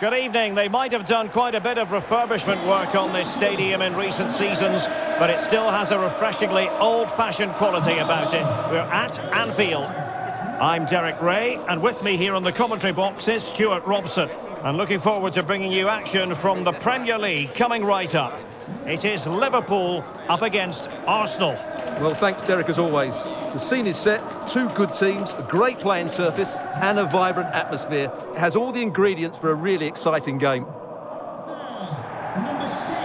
Good evening. They might have done quite a bit of refurbishment work on this stadium in recent seasons, but it still has a refreshingly old-fashioned quality about it. We're at Anfield. I'm Derek Ray, and with me here on the commentary box is Stuart Robson. And looking forward to bringing you action from the Premier League coming right up. It is Liverpool up against Arsenal. Well, thanks, Derek, as always. The scene is set, two good teams, a great playing surface and a vibrant atmosphere. It has all the ingredients for a really exciting game. Hmm. Number six,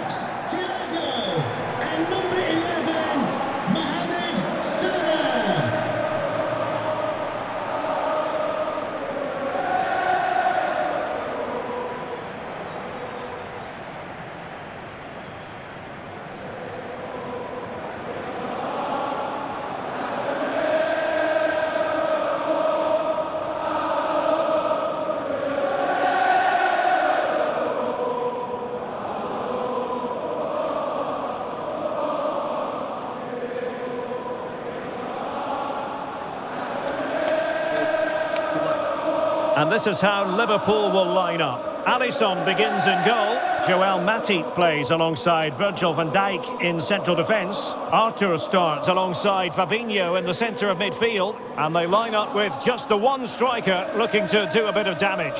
This is how Liverpool will line up. Alisson begins in goal. Joel Matip plays alongside Virgil van Dijk in central defence. Arthur starts alongside Fabinho in the centre of midfield. And they line up with just the one striker looking to do a bit of damage.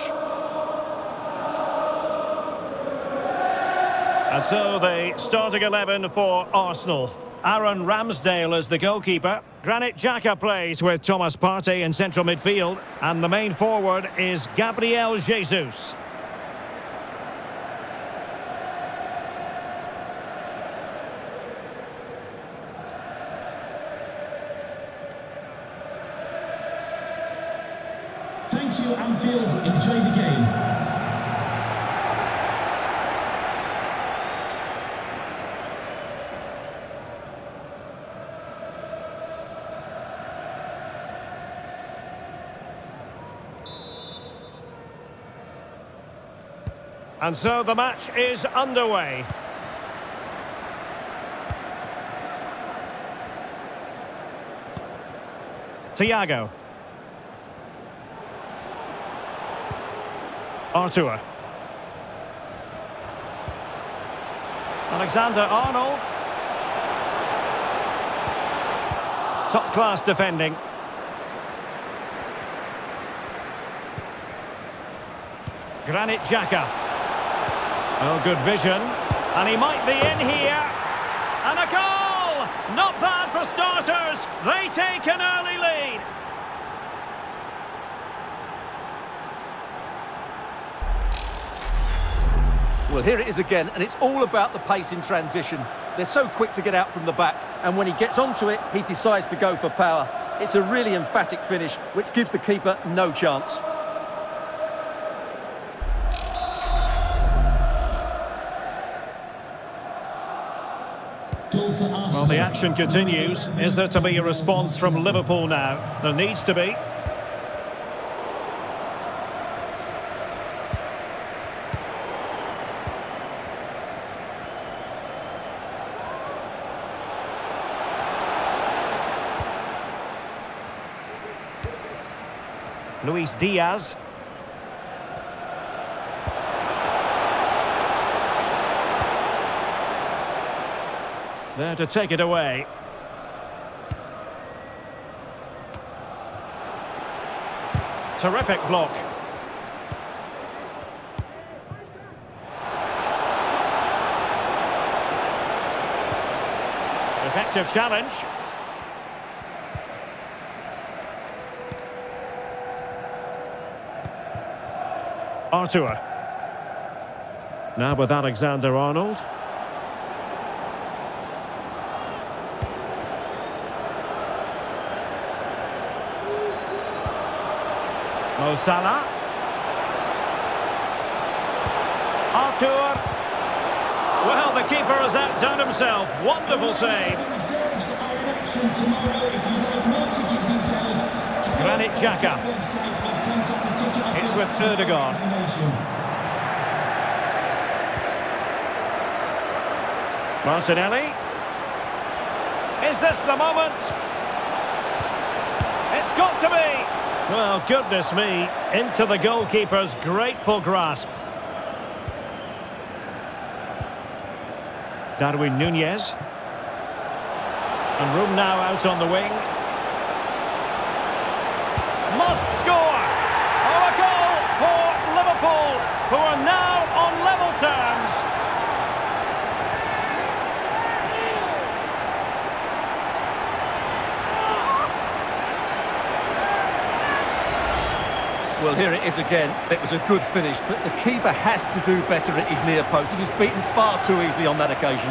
And so the starting 11 for Arsenal. Aaron Ramsdale as the goalkeeper. Granit Xhaka plays with Thomas Partey in central midfield. And the main forward is Gabriel Jesus. And so the match is underway. Thiago. Artur. Alexander Arnold. Top class defending. Granit Xhaka. Oh, good vision. And he might be in here. And a goal! Not bad for starters. They take an early lead. Well, here it is again, and it's all about the pace in transition. They're so quick to get out from the back, and when he gets onto it, he decides to go for power. It's a really emphatic finish, which gives the keeper no chance. The action continues. Is there to be a response from Liverpool now? There needs to be. Luis Diaz. There to take it away. Terrific block. Effective challenge. Artur. Now with Alexander Arnold. Mo Salah. Artur. Well, the keeper has outdone himself. Wonderful save. Granit Xhaka. It's with Odegaard. Martinelli. Is this the moment? It's got to be. Well, goodness me, into the goalkeeper's grateful grasp. Darwin Nunez. And room now out on the wing. Must score! Oh, a goal for Liverpool, who are now on level terms. Well, here it is again. It was a good finish, but the keeper has to do better at his near post. He was beaten far too easily on that occasion.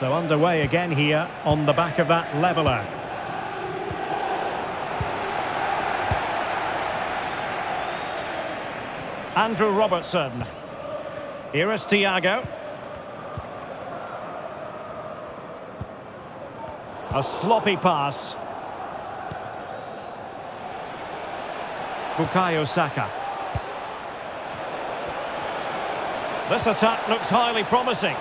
So underway again here on the back of that leveller. Andrew Robertson. Here is Thiago. A sloppy pass. Bukayo Saka. This attack looks highly promising.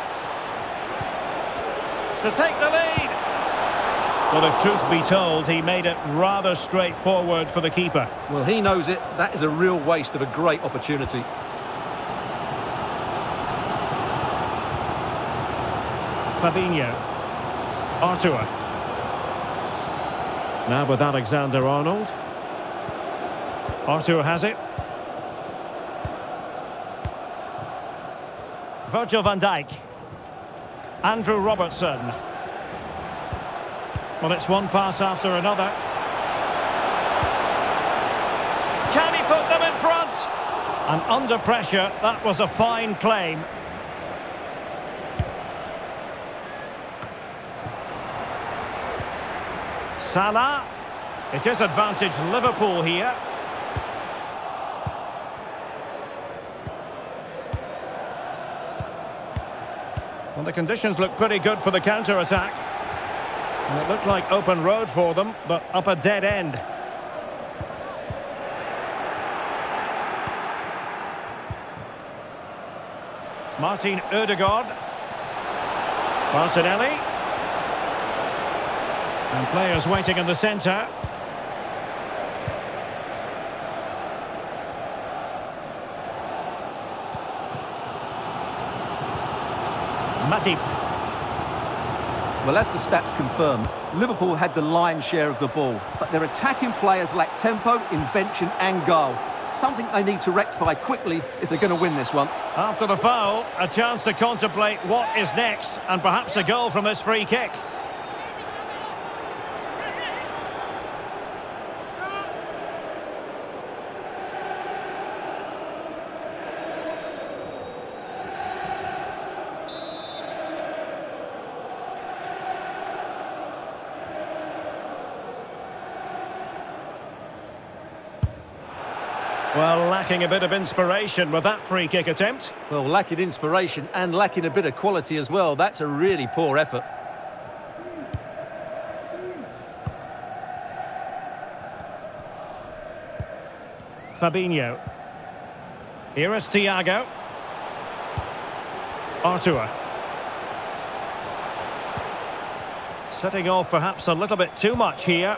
To take the lead. Well, if truth be told, he made it rather straightforward for the keeper. Well, he knows it. That is a real waste of a great opportunity. Fabinho. Artur. Now with Alexander-Arnold. Artur has it. Virgil van Dijk. Andrew Robertson. Well, it's one pass after another. Can he put them in front? And under pressure, that was a fine claim. Salah. It is advantage Liverpool here. Well, the conditions look pretty good for the counter-attack. And it looked like open road for them, but up a dead end. Martin Odegaard. Martinelli. And players waiting in the centre. Matip. Well, as the stats confirm, Liverpool had the lion's share of the ball, but their attacking players lack tempo, invention and goal. Something they need to rectify quickly if they're going to win this one. After the foul, a chance to contemplate what is next, and perhaps a goal from this free kick. Well, lacking a bit of inspiration with that free kick attempt. Well, lacking inspiration and lacking a bit of quality as well. That's a really poor effort. Fabinho. Here is Thiago. Artur. Setting off perhaps a little bit too much here.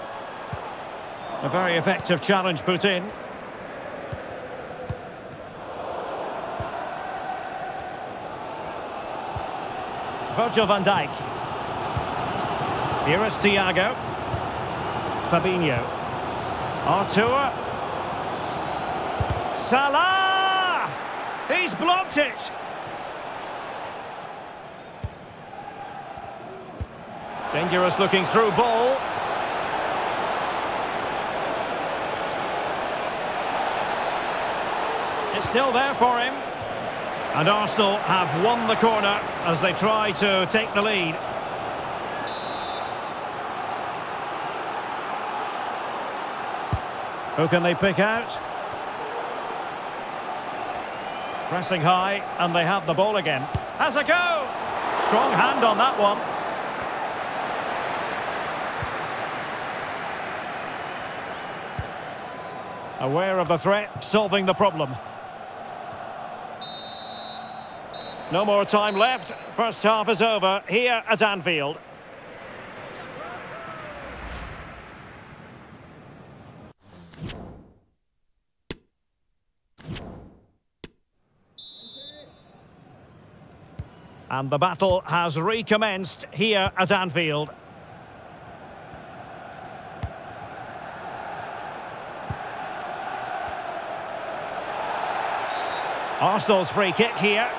A very effective challenge put in. Virgil van Dijk. Here is Thiago. Fabinho. Artur. Salah! He's blocked it! Dangerous looking through ball. It's still there for him. And Arsenal have won the corner as they try to take the lead. Who can they pick out? Pressing high, and they have the ball again. Has a go! Strong hand on that one. Aware of the threat, solving the problem. No more time left. First half is over here at Anfield. And the battle has recommenced here at Anfield. Arsenal's free kick here.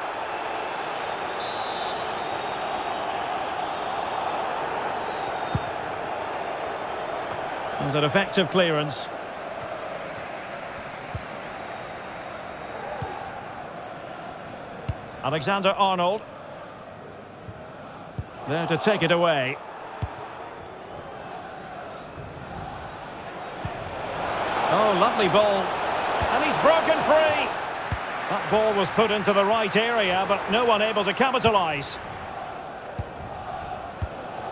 There's an effective clearance. Alexander Arnold. There to take it away. Oh, lovely ball. And he's broken free. That ball was put into the right area, but no one able to capitalise.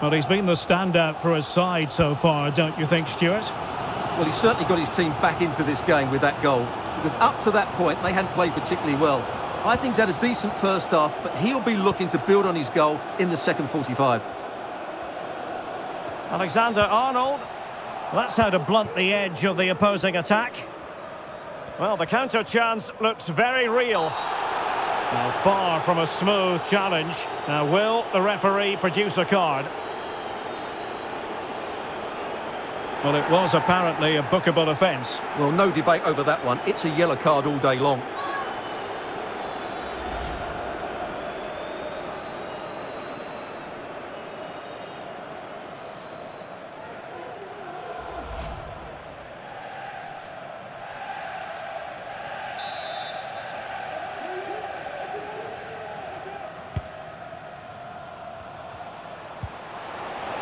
Well, he's been the standout for his side so far, don't you think, Stuart? Well, he's certainly got his team back into this game with that goal. Because up to that point, they hadn't played particularly well. I think he's had a decent first half, but he'll be looking to build on his goal in the second 45. Alexander Arnold. That's how to blunt the edge of the opposing attack. Well, the counter chance looks very real. Now, far from a smooth challenge. Now, will the referee produce a card? Well, it was apparently a bookable offence. Well, no debate over that one. It's a yellow card all day long.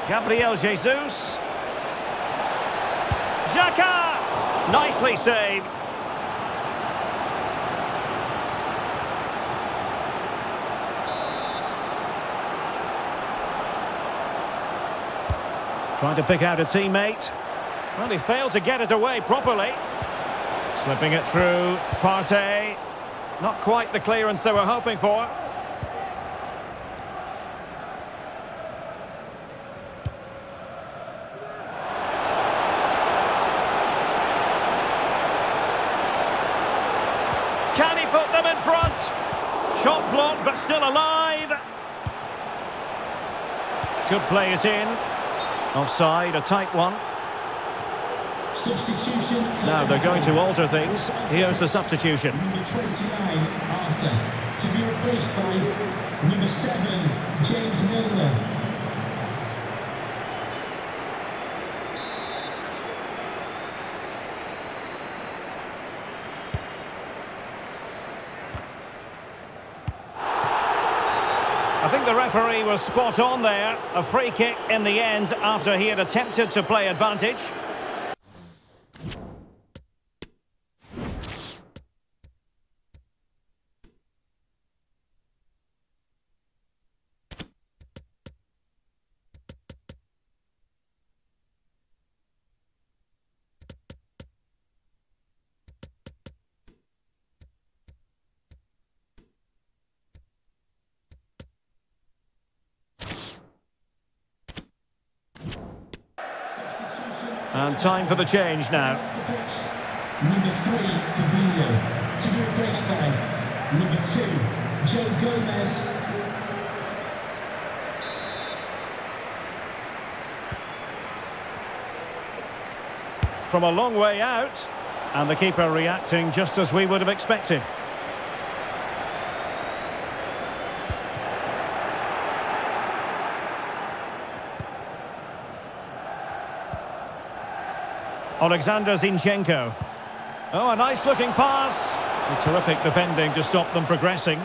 Gabriel Jesus. Xhaka! Nicely saved. Trying to pick out a teammate. Well, he failed to get it away properly. Slipping it through. Partey. Not quite the clearance they were hoping for. Can he put them in front? Shot blocked, but still alive. Could play it in. Offside, a tight one. Substitution. Now they're going to alter things. Here's the substitution. Number 29, Arthur. To be replaced by number 7, James Milner. The referee was spot on there. A free kick in the end after he had attempted to play advantage. And time for the change now. Off the pitch, number 3, Fabinho. To be replaced by number 2, Joe Gomez. From a long way out. And the keeper reacting just as we would have expected. Alexander Zinchenko. Oh, a nice looking pass. A terrific defending to stop them progressing.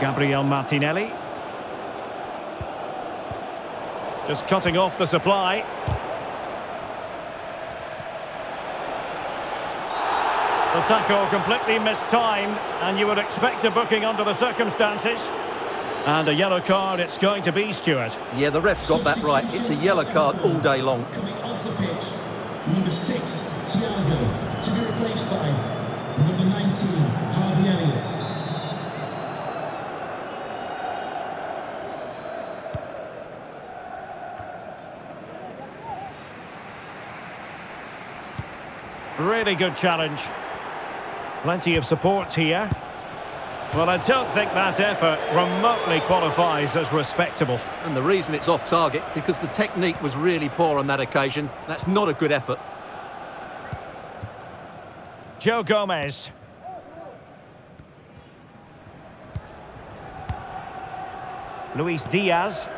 Gabriel Martinelli. Just cutting off the supply. The tackle completely mistimed, and you would expect a booking under the circumstances. And a yellow card it's going to be, Stuart. Yeah, the ref's got that right. It's a yellow card all day long. Coming off the pitch, number six, Thiago, to be replaced by number 19, Harvey Elliott. Really good challenge. Plenty of support here. Well, I don't think that effort remotely qualifies as respectable. And the reason it's off target, because the technique was really poor on that occasion. That's not a good effort. Joe Gomez. Luis Diaz.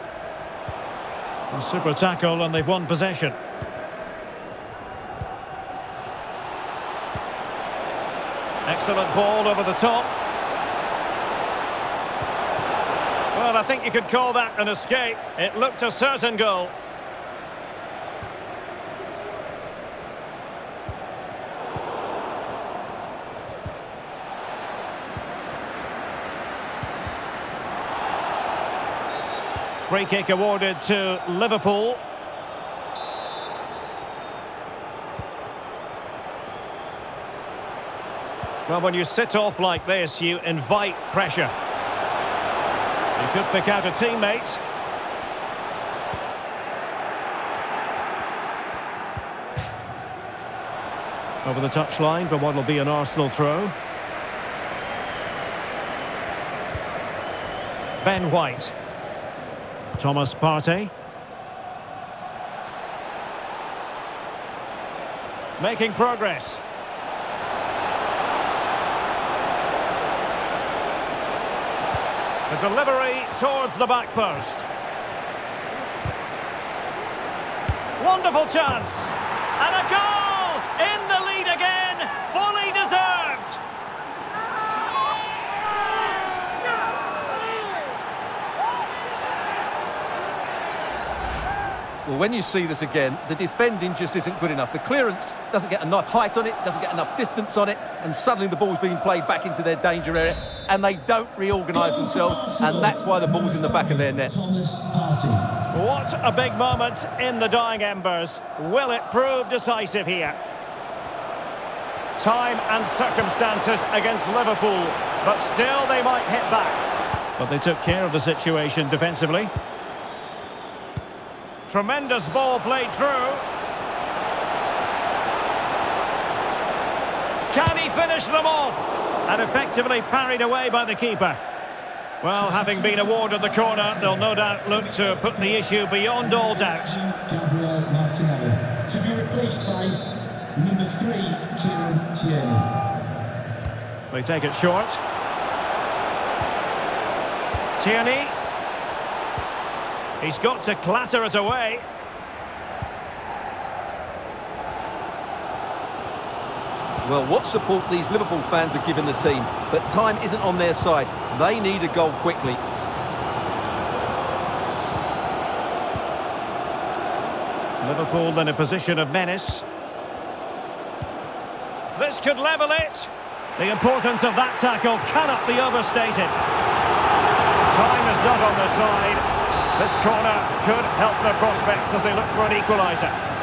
A super tackle and they've won possession. Excellent ball over the top. Well, I think you could call that an escape. It looked a certain goal. Free kick awarded to Liverpool. Well, when you sit off like this, you invite pressure. You could pick out a teammate. Over the touchline for what will be an Arsenal throw. Ben White. Thomas Partey. Making progress. Delivery towards the back post. Wonderful chance. And a goal! In the lead again. Fully deserved. Well, when you see this again, the defending just isn't good enough. The clearance doesn't get enough height on it, doesn't get enough distance on it, and suddenly the ball's being played back into their danger area, and they don't reorganise themselves, and that's why the ball's in the back of their net. What a big moment in the dying embers. Will it prove decisive here? Time and circumstances against Liverpool, but still they might hit back. But they took care of the situation defensively. Tremendous ball played through. Can he finish them off? And effectively parried away by the keeper. Well, having been awarded the corner, they'll no doubt look to put the issue beyond all doubt. Gabriel Martinelli, to be replaced by number three, Kieran Tierney. They take it short. Tierney. He's got to clatter it away. Well, what support these Liverpool fans are giving the team, but time isn't on their side. They need a goal quickly. Liverpool in a position of menace. This could level it. The importance of that tackle cannot be overstated. Time is not on their side. This corner could help their prospects as they look for an equaliser.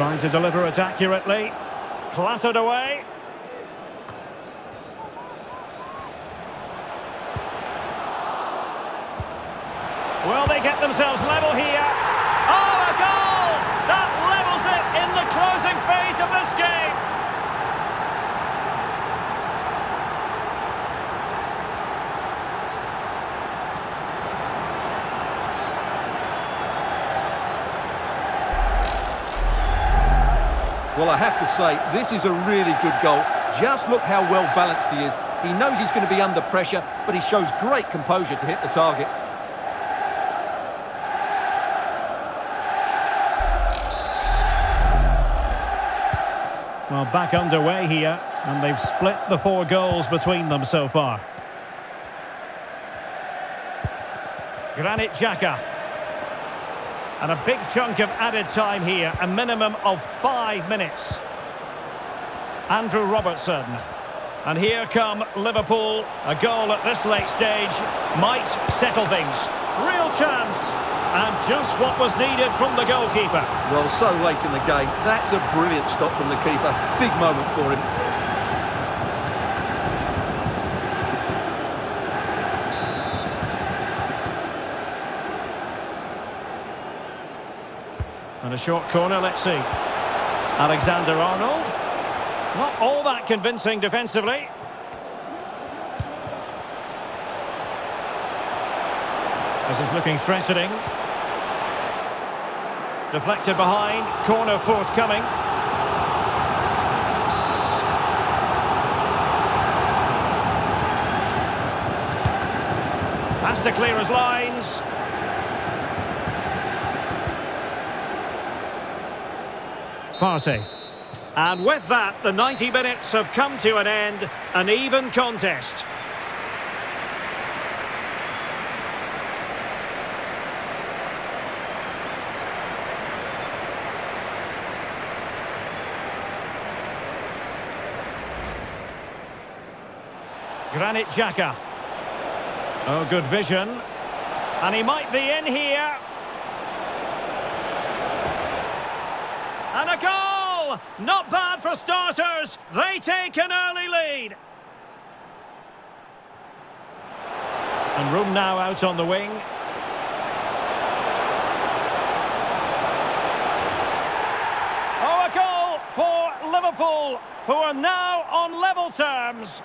Trying to deliver it accurately. Clattered away. Will they get themselves level here? Oh, a goal! That levels it in the closing phase of this game. Well, I have to say, this is a really good goal. Just look how well balanced he is. He knows he's going to be under pressure, but he shows great composure to hit the target. Well, back underway here, and they've split the four goals between them so far. Granit Xhaka. And a big chunk of added time here, a minimum of five minutes. Andrew Robertson. And here come Liverpool. A goal at this late stage might settle things. Real chance. And just what was needed from the goalkeeper. Well, so late in the game. That's a brilliant stop from the keeper. Big moment for him. Short corner, let's see. Alexander Arnold. Not all that convincing defensively. This is looking threatening. Deflected behind, corner forthcoming. Has to clear his lines. And with that, the 90 minutes have come to an end. An even contest. Granit Xhaka. Oh, good vision. And he might be in here. And a goal! Not bad for starters. They take an early lead. And room now out on the wing. Oh, a goal for Liverpool, who are now on level terms.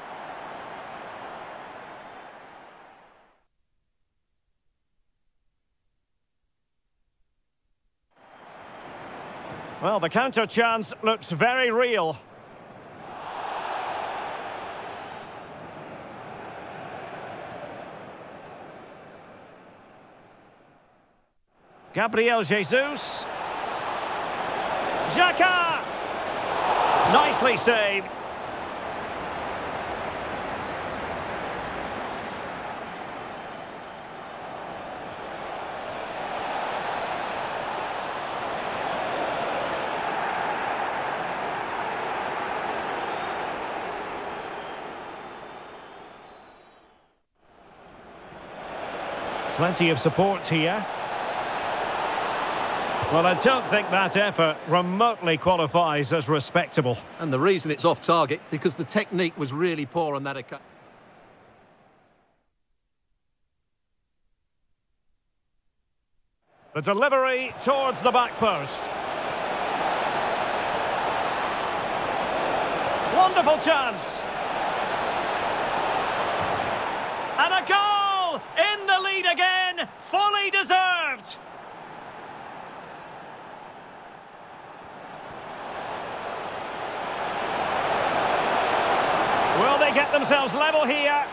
Well, the counter chance looks very real. Gabriel Jesus. Xhaka! Nicely saved. Plenty of support here. Well, I don't think that effort remotely qualifies as respectable. And the reason it's off target, because the technique was really poor on that occasion. The delivery towards the back post. Wonderful chance. And a goal! Fully deserved. Will they get themselves level here?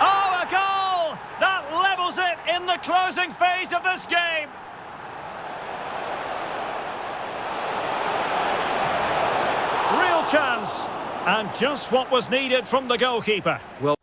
Oh, a goal! That levels it in the closing phase of this game. Real chance. And just what was needed from the goalkeeper. Well,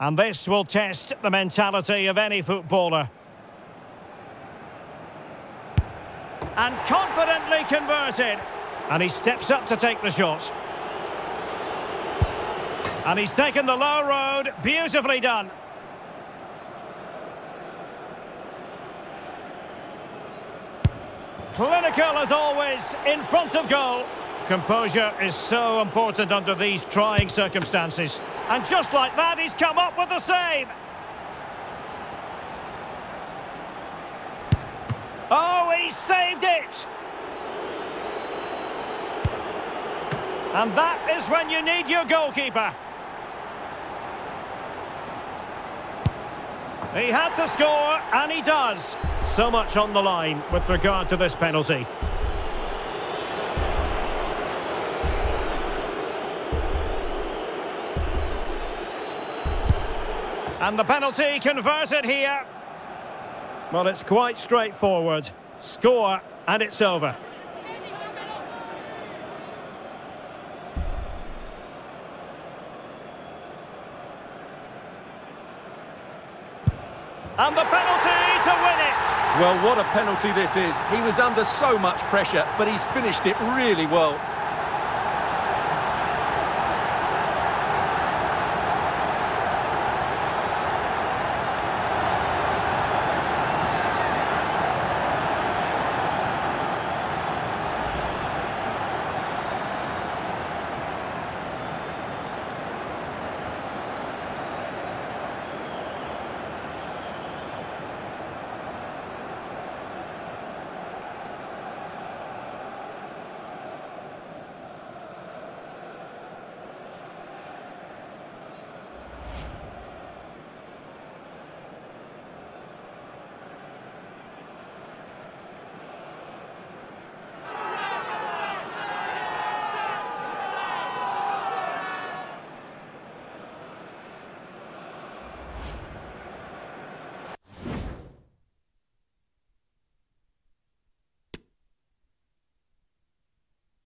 And this will test the mentality of any footballer. And confidently converted. And he steps up to take the shot. And he's taken the low road. Beautifully done. Clinical as always, in front of goal. Composure is so important under these trying circumstances. And just like that, he's come up with the save. Oh, he saved it! And that is when you need your goalkeeper. He had to score, and he does. So much on the line with regard to this penalty. And the penalty converted here. Well, it's quite straightforward. Score, and it's over. And the penalty to win it. Well, what a penalty this is. He was under so much pressure, but he's finished it really well.